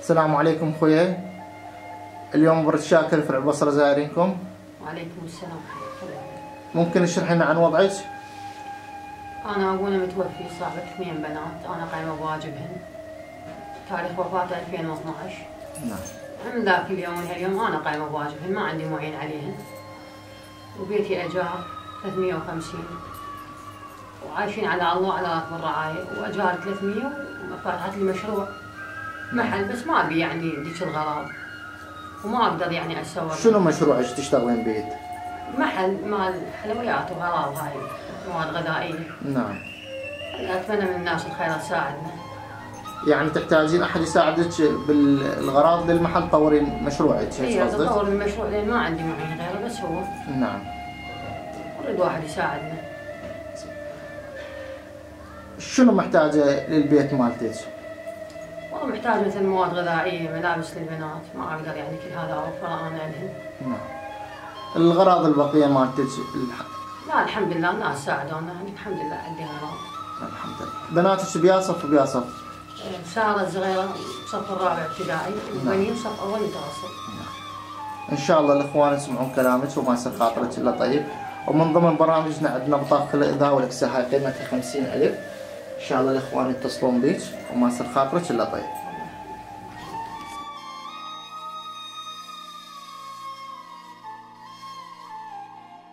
السلام عليكم خويا. اليوم برد شاكر فرع البصرة زائرينكم وعليكم السلام ممكن تشرح لنا عن وضعك؟ أنا أبونا متوفي صار اثنين بنات. أنا قايمة بواجبهن. تاريخ وفاته 2012 نعم. من ذاك اليوم لهاليوم أنا قايمة بواجبهن. ما عندي معين عليهن. وبيتي أجار 350 وعايشين على الله على راتب الرعاية. وأجار 300 وفتحت لي مشروع. محل بس ما أبي يعني ذيك الغراض وما أقدر يعني أسوي. شنو مشروعك؟ تشتغلين بيت؟ محل مال حلويات وغراض هاي مواد غذائية. نعم. أتمنى من الناس الخير تساعدنا. يعني تحتاجين أحد يساعدك بالغراض للمحل تطورين مشروعك قصدك؟ تطور المشروع لأن ما عندي معين غيره بس هو. نعم. أريد واحد يساعدنا. شنو محتاجة للبيت مالتك؟ محتاج مثلا مواد غذائية ملابس للبنات ما أقدر يعني كل هذا اوفره أنا لهن. نعم. الاغراض البقية مالتك لا يعني الحمد لله الناس ساعدونا الحمد لله عندي غراض. الحمد لله. بناتك بيأصف وبيأصف؟ إيه، سارة صغيرة صف الرابع ابتدائي نعم. وبنين صف أول متوسط. نعم. إن شاء الله الإخوان يسمعون كلامك وما يصير خاطرك إلا طيب ومن ضمن برامجنا عندنا بطاقة الإذاعة والاكساها قيمتها 50000 ان شاء الله الإخوان يتصلون بيك وما يصير خاطرك إلا طيب.